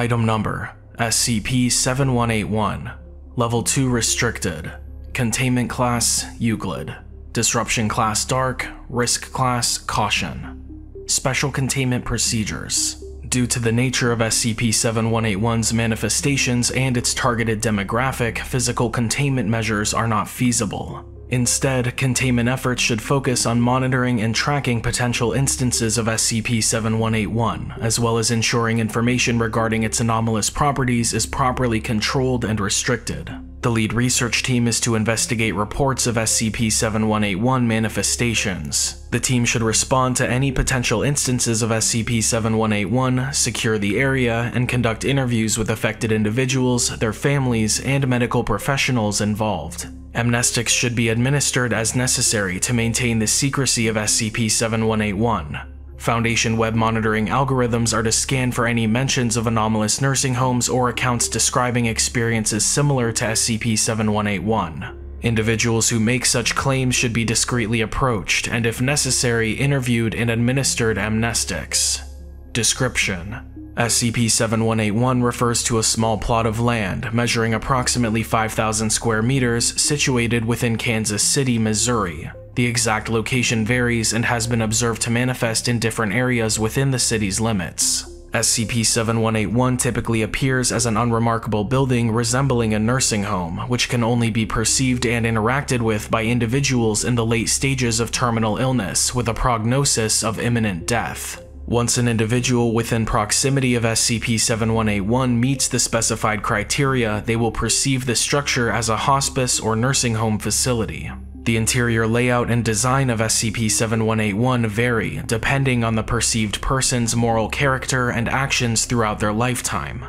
Item Number SCP-7181 Level 2 Restricted. Containment Class Euclid. Disruption Class Dark. Risk Class Caution. Special Containment Procedures. Due to the nature of SCP-7181's manifestations and its targeted demographic, physical containment measures are not feasible. Instead, containment efforts should focus on monitoring and tracking potential instances of SCP-7181, as well as ensuring information regarding its anomalous properties is properly controlled and restricted. The lead research team is to investigate reports of SCP-7181 manifestations. The team should respond to any potential instances of SCP-7181, secure the area, and conduct interviews with affected individuals, their families, and medical professionals involved. Amnestics should be administered as necessary to maintain the secrecy of SCP-7181. Foundation web monitoring algorithms are to scan for any mentions of anomalous nursing homes or accounts describing experiences similar to SCP-7181. Individuals who make such claims should be discreetly approached and, if necessary, interviewed and administered amnestics. Description SCP-7181 refers to a small plot of land measuring approximately 5,000 square meters situated within Kansas City, Missouri. The exact location varies and has been observed to manifest in different areas within the city's limits. SCP-7181 typically appears as an unremarkable building resembling a nursing home, which can only be perceived and interacted with by individuals in the late stages of terminal illness with a prognosis of imminent death. Once an individual within proximity of SCP-7181 meets the specified criteria, they will perceive the structure as a hospice or nursing home facility. The interior layout and design of SCP-7181 vary depending on the perceived person's moral character and actions throughout their lifetime.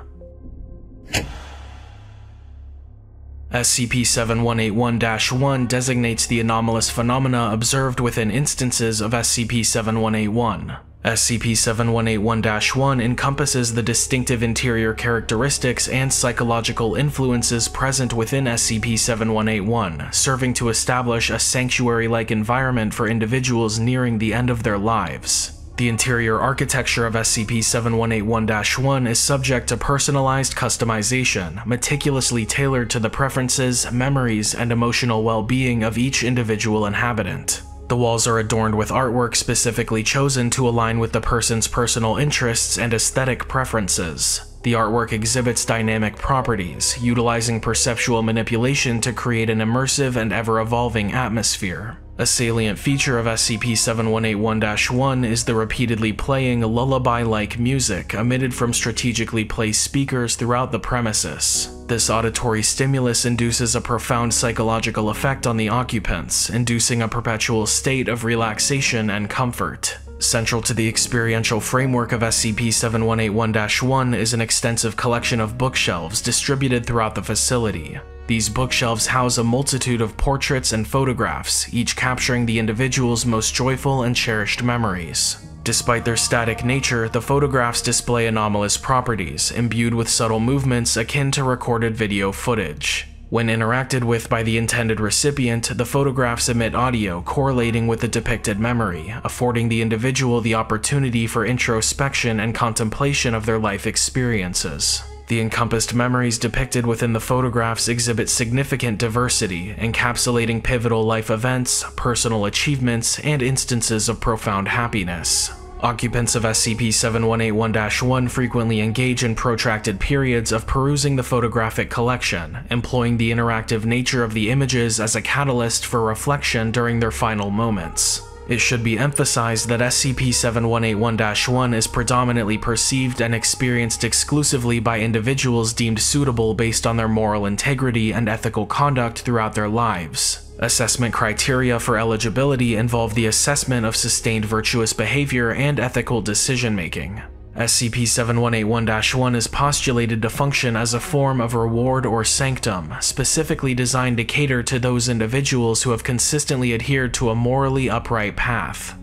SCP-7181-1 designates the anomalous phenomena observed within instances of SCP-7181. SCP-7181-1 encompasses the distinctive interior characteristics and psychological influences present within SCP-7181, serving to establish a sanctuary-like environment for individuals nearing the end of their lives. The interior architecture of SCP-7181-1 is subject to personalized customization, meticulously tailored to the preferences, memories, and emotional well-being of each individual inhabitant. The walls are adorned with artwork specifically chosen to align with the person's personal interests and aesthetic preferences. The artwork exhibits dynamic properties, utilizing perceptual manipulation to create an immersive and ever-evolving atmosphere. A salient feature of SCP-7181-1 is the repeatedly playing lullaby-like music emitted from strategically placed speakers throughout the premises. This auditory stimulus induces a profound psychological effect on the occupants, inducing a perpetual state of relaxation and comfort. Central to the experiential framework of SCP-7181-1 is an extensive collection of bookshelves distributed throughout the facility. These bookshelves house a multitude of portraits and photographs, each capturing the individual's most joyful and cherished memories. Despite their static nature, the photographs display anomalous properties, imbued with subtle movements akin to recorded video footage. When interacted with by the intended recipient, the photographs emit audio correlating with the depicted memory, affording the individual the opportunity for introspection and contemplation of their life experiences. The encompassed memories depicted within the photographs exhibit significant diversity, encapsulating pivotal life events, personal achievements, and instances of profound happiness. Occupants of SCP-7181-1 frequently engage in protracted periods of perusing the photographic collection, employing the interactive nature of the images as a catalyst for reflection during their final moments. It should be emphasized that SCP-7181-1 is predominantly perceived and experienced exclusively by individuals deemed suitable based on their moral integrity and ethical conduct throughout their lives. Assessment criteria for eligibility involve the assessment of sustained virtuous behavior and ethical decision-making. SCP-7181-1 is postulated to function as a form of reward or sanctum, specifically designed to cater to those individuals who have consistently adhered to a morally upright path.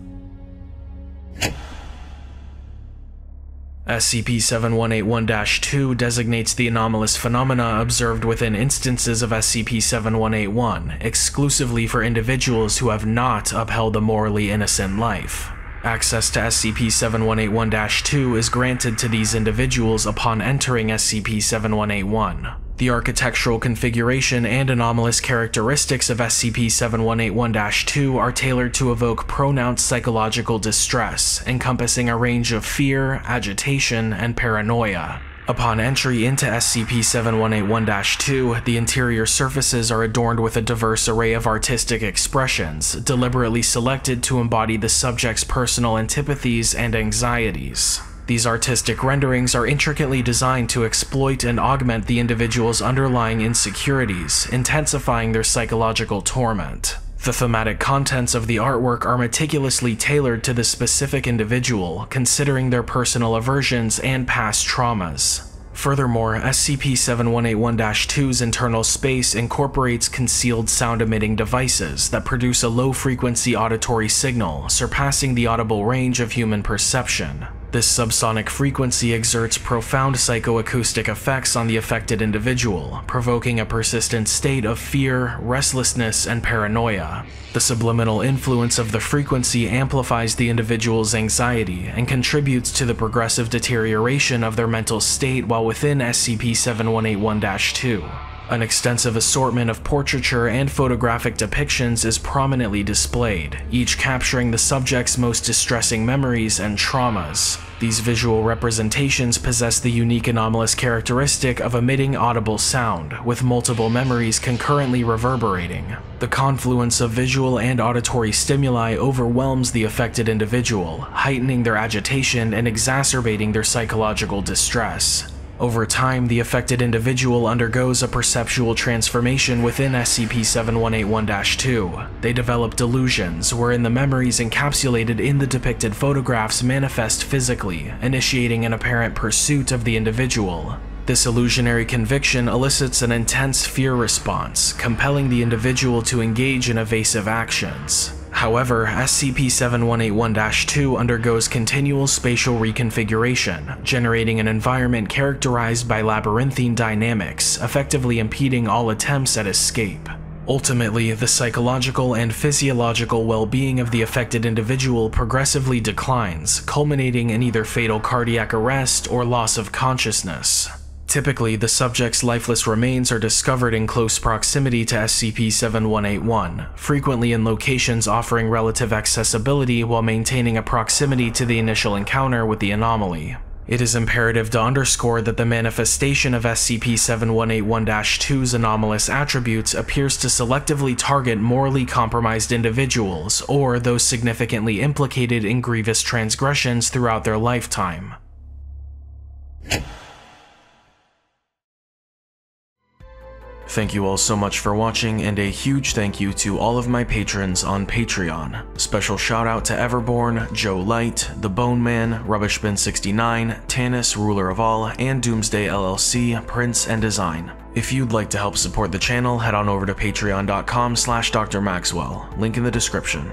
SCP-7181-2 designates the anomalous phenomena observed within instances of SCP-7181, exclusively for individuals who have not upheld a morally innocent life. Access to SCP-7181-2 is granted to these individuals upon entering SCP-7181. The architectural configuration and anomalous characteristics of SCP-7181-2 are tailored to evoke pronounced psychological distress, encompassing a range of fear, agitation, and paranoia. Upon entry into SCP-7181-2, the interior surfaces are adorned with a diverse array of artistic expressions, deliberately selected to embody the subject's personal antipathies and anxieties. These artistic renderings are intricately designed to exploit and augment the individual's underlying insecurities, intensifying their psychological torment. The thematic contents of the artwork are meticulously tailored to the specific individual, considering their personal aversions and past traumas. Furthermore, SCP-7181-2's internal space incorporates concealed sound-emitting devices that produce a low-frequency auditory signal, surpassing the audible range of human perception. This subsonic frequency exerts profound psychoacoustic effects on the affected individual, provoking a persistent state of fear, restlessness, and paranoia. The subliminal influence of the frequency amplifies the individual's anxiety and contributes to the progressive deterioration of their mental state while within SCP-7181-2. An extensive assortment of portraiture and photographic depictions is prominently displayed, each capturing the subject's most distressing memories and traumas. These visual representations possess the unique anomalous characteristic of emitting audible sound, with multiple memories concurrently reverberating. The confluence of visual and auditory stimuli overwhelms the affected individual, heightening their agitation and exacerbating their psychological distress. Over time, the affected individual undergoes a perceptual transformation within SCP-7181-2. They develop delusions, wherein the memories encapsulated in the depicted photographs manifest physically, initiating an apparent pursuit of the individual. This illusionary conviction elicits an intense fear response, compelling the individual to engage in evasive actions. However, SCP-7181-2 undergoes continual spatial reconfiguration, generating an environment characterized by labyrinthine dynamics, effectively impeding all attempts at escape. Ultimately, the psychological and physiological well-being of the affected individual progressively declines, culminating in either fatal cardiac arrest or loss of consciousness. Typically, the subject's lifeless remains are discovered in close proximity to SCP-7181, frequently in locations offering relative accessibility while maintaining a proximity to the initial encounter with the anomaly. It is imperative to underscore that the manifestation of SCP-7181-2's anomalous attributes appears to selectively target morally compromised individuals or those significantly implicated in grievous transgressions throughout their lifetime. Thank you all so much for watching, and a huge thank you to all of my patrons on Patreon. Special shout out to Everborn, Joe Light, The Bone Man, Rubbishbin69, Tanis, Ruler of All, and Doomsday LLC, Prince and Design. If you'd like to help support the channel, head on over to patreon.com slash drmaxwell, link in the description.